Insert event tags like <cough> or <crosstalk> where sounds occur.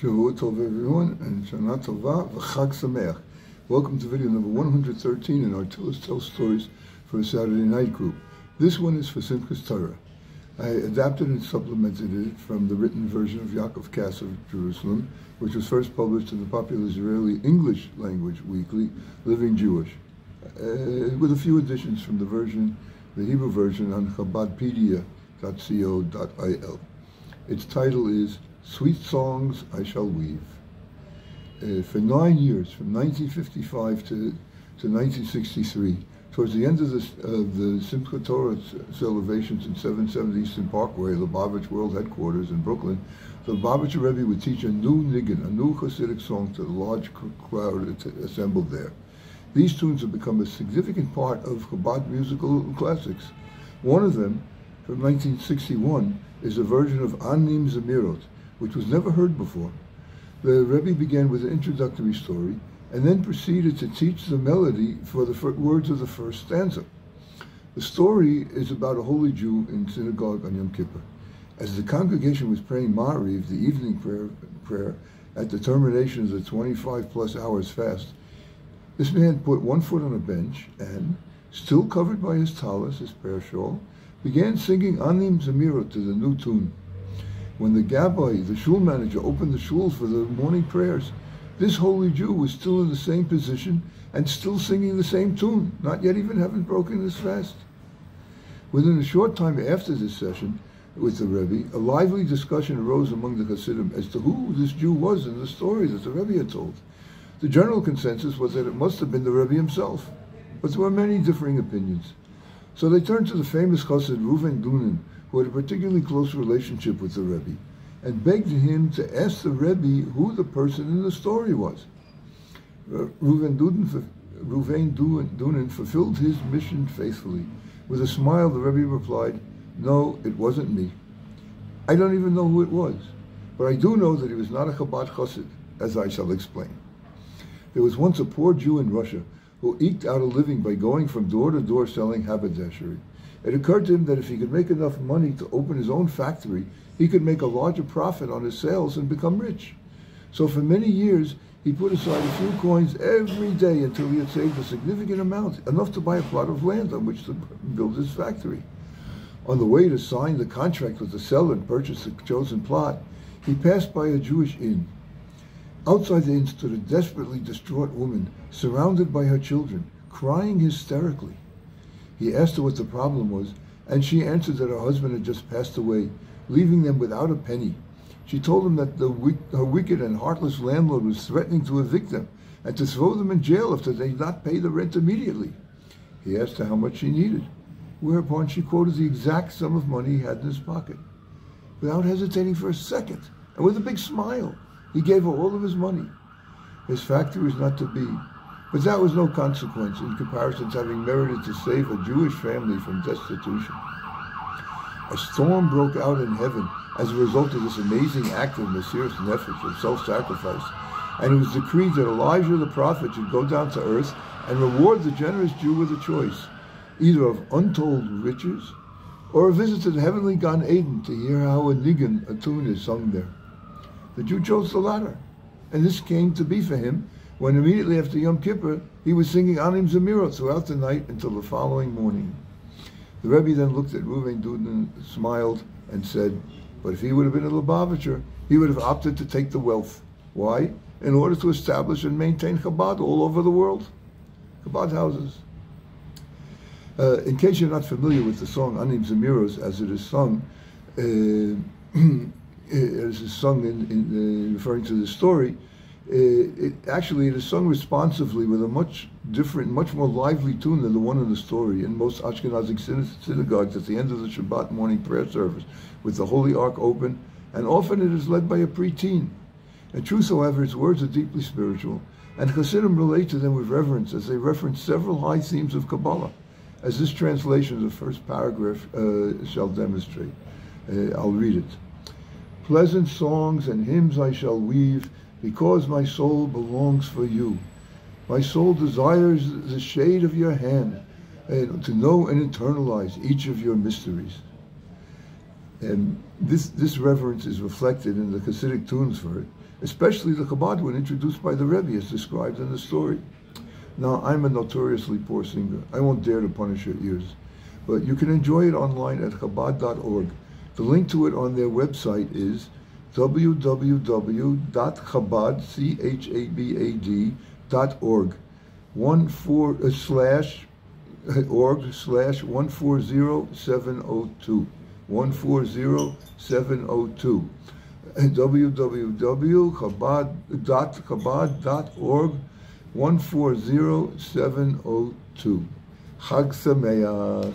Shavua Tov everyone, and Shana Tova v'Chag Sameach. Welcome to video number 113 in our TillesTells Stories for a Saturday Night Group. This one is for Simchas Torah. I adapted and supplemented it from the written version of Yaakov Kass of Jerusalem, which was first published in the popular Israeli English language weekly, Living Jewish, uh, with a few additions from the version, the Hebrew version on chabadpedia.co.il. Its title is Sweet Songs I Shall Weave. Uh, for nine years, from 1955 to, to 1963, towards the end of the, Simchat Torah celebrations in 770 Eastern Parkway, the Lubavitch World Headquarters in Brooklyn, the Lubavitcher Rebbe would teach a new niggin, a new Hasidic song to the large crowd assembled there. These tunes have become a significant part of Chabad musical classics. One of them, from 1961, is a version of Anim Zemirot, which was never heard before. The Rebbe began with an introductory story and then proceeded to teach the melody for the words of the first stanza. The story is about a holy Jew in synagogue on Yom Kippur. As the congregation was praying Ma'ariv, the evening prayer, prayer at the termination of the 25 plus hours fast, this man put one foot on a bench and, still covered by his tallis, his prayer shawl, began singing Anim Zemirot to the new tune. When the Gabbai, the shul manager, opened the shul for the morning prayers, this holy Jew was still in the same position and still singing the same tune, not yet even having broken his fast. Within a short time after this session with the Rebbe, a lively discussion arose among the Hasidim as to who this Jew was in the story that the Rebbe had told. The general consensus was that it must have been the Rebbe himself, but there were many differing opinions. So they turned to the famous Chassid Reuven Dunin, who had a particularly close relationship with the Rebbe, and begged him to ask the Rebbe who the person in the story was. Uh, Reuven Dunin fulfilled his mission faithfully. With a smile, the Rebbe replied, No, it wasn't me. I don't even know who it was, but I do know that he was not a Chabad Chassid, as I shall explain. There was once a poor Jew in Russia who eked out a living by going from door to door selling haberdashery. It occurred to him that if he could make enough money to open his own factory, he could make a larger profit on his sales and become rich. So for many years, he put aside a few coins every day until he had saved a significant amount, enough to buy a plot of land on which to build his factory. On the way to sign the contract with the seller and purchase the chosen plot, he passed by a Jewish inn. Outside the inn stood a desperately distraught woman, surrounded by her children, crying hysterically. He asked her what the problem was, and she answered that her husband had just passed away, leaving them without a penny. She told him that the, her wicked and heartless landlord was threatening to evict them and to throw them in jail if they did not pay the rent immediately. He asked her how much she needed, whereupon she quoted the exact sum of money he had in his pocket. Without hesitating for a second, and with a big smile, he gave her all of his money. His factory was not to be, but that was no consequence in comparison to having merited to save a Jewish family from destitution. A storm broke out in heaven as a result of this amazing act of Mesiras Nefesh, of self-sacrifice. And it was decreed that Elijah the prophet should go down to earth and reward the generous Jew with a choice, either of untold riches or a visit to the heavenly Gan Eden to hear how a niggin, a tune, is sung there. The Jew chose the latter, and this came to be for him when immediately after Yom Kippur, he was singing Anim Zemirot throughout the night until the following morning. The Rebbe then looked at Reuven Dunin, smiled, and said, but if he would have been a Lubavitcher, he would have opted to take the wealth. Why? In order to establish and maintain Chabad all over the world. Chabad houses. Uh, in case you're not familiar with the song Anim Zemiros as it is sung, uh, <clears throat> as is sung in, in uh, referring to the story, it, actually it is sung responsively with a much different, much more lively tune than the one in the story in most Ashkenazic synagogues at the end of the Shabbat morning prayer service, with the Holy Ark open, and often it is led by a preteen. In truth, however, its words are deeply spiritual, and Hasidim relate to them with reverence as they reference several high themes of Kabbalah, as this translation of the first paragraph uh, shall demonstrate. Uh, I'll read it. Pleasant songs and hymns I shall weave because my soul belongs for you. My soul desires the shade of your hand and to know and internalize each of your mysteries. And this, this reverence is reflected in the Hasidic tunes for it, especially the Chabad one introduced by the Rebbe as described in the story. Now, I'm a notoriously poor singer. I won't dare to punish your ears. But you can enjoy it online at Chabad.org. The link to it on their website is www.chabad.org. One four uh, slash org slash one four zero seven oh two. 140702. www.chabad.org 140702. Chag Sameach.